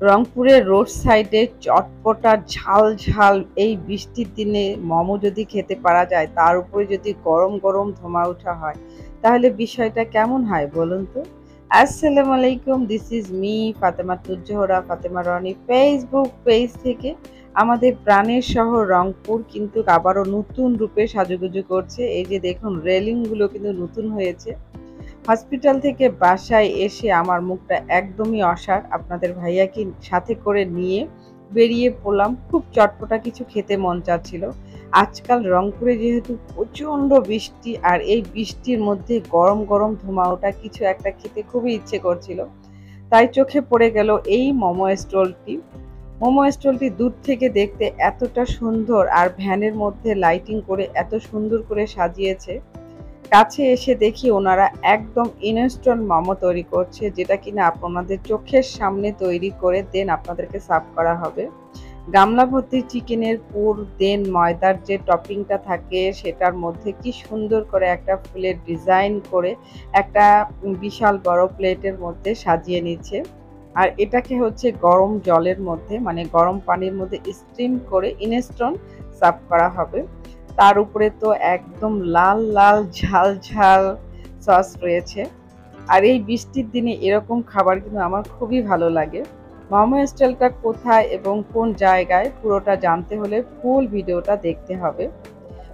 রংপুরের রোড সাইডে চটপটা ঝাল ঝাল এই বৃষ্টির দিনে মোমো যদি খেতে পারা যায়, তার উপরে যদি গরম গরম ধোমা ওঠা হয়, তাহলে বিষয়টা কেমন হয় বলুন তো? আসসালামু আলাইকুম this is me Fatema Tuzzohra Fatema Roni. Facebook page থেকে আমাদের প্রাণের শহর রংপুর কিন্তু আবারও নতুন রূপে সাজুগুজু করছে। এই যে দেখুন রেলিংগুলো কিন্তু নতুন হয়েছে। হসপিটাল থেকে বাসায় এসে আমার মুখটা একদমই অসার আপনাদের ভাইয়াকে সাথে করে নিয়ে বেরিয়ে পড়লাম। খুব চটপটা কিছু খেতে মন চাচ্ছিল। আজকাল রংপুরে যেহেতু প্রচণ্ড বৃষ্টি আর এই বৃষ্টির মধ্যে গরম গরম ধোঁয়া ওটা কিছু একটা খেতে খুবই ইচ্ছে করছিল। তাই চোখে পড়ে গেল এই মোমো স্টলটি। মোমো স্টলটি দূর থেকে দেখতে এতটা সুন্দর আর ভ্যানের মধ্যে লাইটিং করে এত সুন্দর করে সাজিয়েছে। কাছে এসে দেখি ওনারা একদম ইনস্টল মোমো তৈরি করছে, যেটা কিনা আপনাদের চোখের সামনে তৈরি করে দেন আপনাদেরকে সার্ভ করা হবে। গামলা ভর্তি চিকেনের পুর, দেন ময়দার যে টপিংটা থাকে সেটার মধ্যে কি সুন্দর করে একটা ফুলের ডিজাইন করে একটা বিশাল বড় প্লেটের মধ্যে সাজিয়ে নিচ্ছে। আর এটাকে হচ্ছে গরম জলের মধ্যে মানে গরম পানির মধ্যে স্টিম করে ইনস্টন সার্ভ করা হবে। তার উপরে তো একদম লাল লাল, ঝাল ঝাল সস রয়েছে। আর এই বৃষ্টির দিনে এরকম খাবার কিন্তু আমার খুবই ভালো লাগে। মোমো স্টাইলটা কোথায় এবং কোন জায়গায় পুরোটা জানতে হলে ফুল ভিডিওটা দেখতে হবে।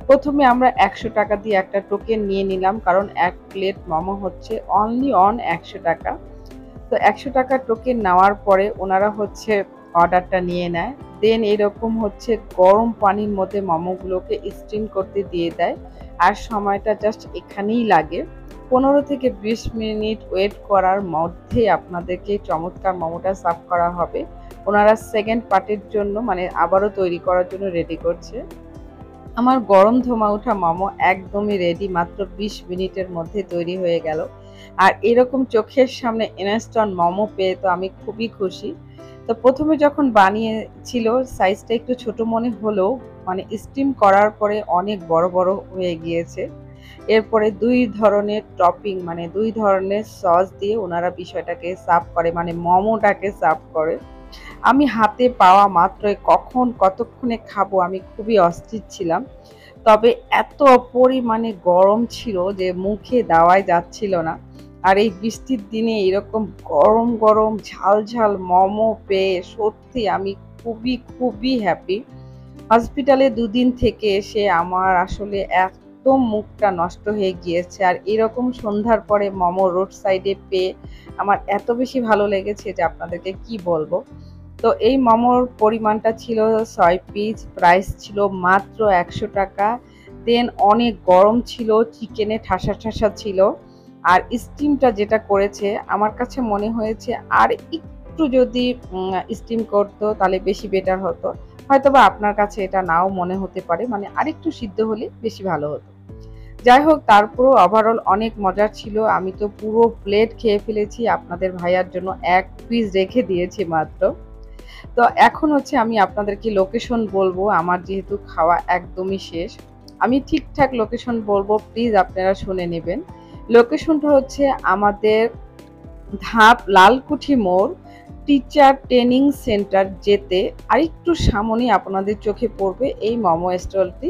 প্রথমে আমরা একশো টাকা দিয়ে একটা টোকেন নিয়ে নিলাম, কারণ এক প্লেট মোমো হচ্ছে অনলি অন একশো টাকা। তো একশো টাকা টোকেন নেওয়ার পরে ওনারা হচ্ছে অর্ডারটা নিয়ে নেয়। দেন এরকম হচ্ছে গরম পানির মধ্যে মোমোগুলোকে স্টিম করতে দিয়ে দেয়। আর সময়টা জাস্ট এখানেই লাগে। পনেরো থেকে বিশ মিনিট ওয়েট করার মধ্যে আপনাদেরকে চমৎকার মোমোটা সার্ভ করা হবে। ওনারা সেকেন্ড পার্টের জন্য মানে আবারও তৈরি করার জন্য রেডি করছে। আমার গরম ধোমা ওঠা মোমো একদমই রেডি মাত্র বিশ মিনিটের মধ্যে তৈরি হয়ে গেল। আর এরকম চোখের সামনে ইনস্ট্যান্ট মোমো পেয়ে তো আমি খুবই খুশি। তো প্রথমে যখন বানিয়েছিল সাইজটা একটু ছোট মনে হলেও মানে স্টিম করার পরে অনেক বড় বড় হয়ে গিয়েছে। এরপরে দুই ধরনের টপিং মানে দুই ধরনের সস দিয়ে ওনারা বিষয়টাকে সার্ভ করে মানে মোমোটাকে সার্ভ করে। আমি হাতে পাওয়া মাত্রই কখন কতক্ষণে খাব আমি খুবই অস্থির ছিলাম। তবে এত পরিমাণে গরম ছিল যে মুখে দেওয়াই যাচ্ছিল না। আর এই বৃষ্টির দিনে এরকম গরম গরম, ঝাল ঝাল, মোমো পেয়ে সত্যি আমি খুবই খুবই হ্যাপি হসপিটালে দুদিন থেকে এসে আমার আসলে একদম মুখটা নষ্ট হয়ে গিয়েছে। আর এরকম সন্ধ্যার পরে মোমো রোড সাইডে পেয়ে আমার এত বেশি ভালো লেগেছে যে আপনাদেরকে কি বলব? তো এই মোমোর পরিমাণটা ছিল ছয় পিস প্রাইস ছিল মাত্র একশো টাকা। দেন অনেক গরম ছিল চিকেনে ঠাসা ঠাসা ছিল। আর স্টিমটা যেটা করেছে, আমার কাছে মনে হয়েছে আর একটু যদি স্টিম করতো তাহলে বেশি বেটার হতো। হয়তো বা আপনার কাছে এটা নাও মনে হতে পারে মানে আরেকটু সিদ্ধ হলে বেশি ভালো হতো। যাই হোক, তারপরও ওভারঅল অনেক মজার ছিল। আমি তো পুরো প্লেট খেয়ে ফেলেছি, আপনাদের ভাইয়ার জন্য এক পিস রেখে দিয়েছি মাত্র। তো এখন হচ্ছে আমি আপনাদেরকে লোকেশন বলব, আমার যেহেতু খাওয়া একদমই শেষ। আমি ঠিকঠাক লোকেশন বলব প্লিজ আপনারা শুনে নেবেন। লোকেশনটা হচ্ছে আমাদের ধাপ লালকুঠি মোড়, টিচার ট্রেনিং সেন্টার যেতে আরেকটু সামনে আপনাদের চোখে পড়বে এই মোমো স্টলটি।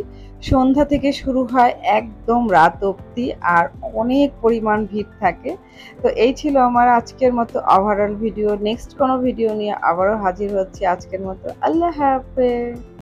সন্ধ্যা থেকে শুরু হয় একদম রাত অবধি আর অনেক পরিমাণ ভিড় থাকে। তো এই ছিল আমার আজকের মতো ওভারঅল ভিডিও নেক্সট কোনো ভিডিও নিয়ে আবারও হাজির হচ্ছে আজকের মতো। আল্লাহ হাফেজ।